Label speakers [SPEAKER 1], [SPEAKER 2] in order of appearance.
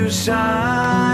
[SPEAKER 1] to shine.